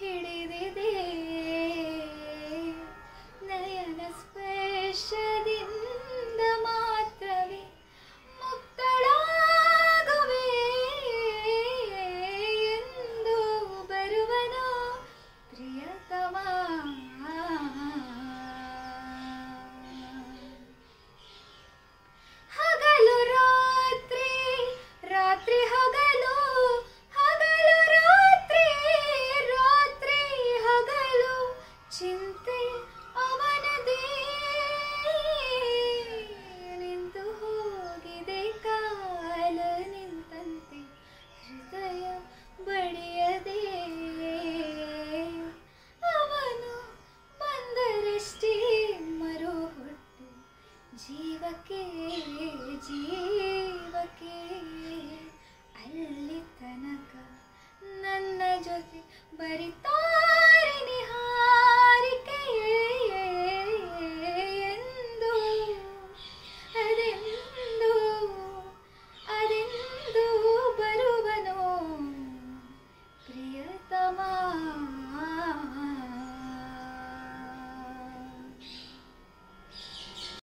ಹಿಡಿದಿದೆ ಜೀವಕ್ಕೆ ಅಲ್ಲಿ ತನಕ ನನ್ನ ಜೊತೆ ಬರಿತಾ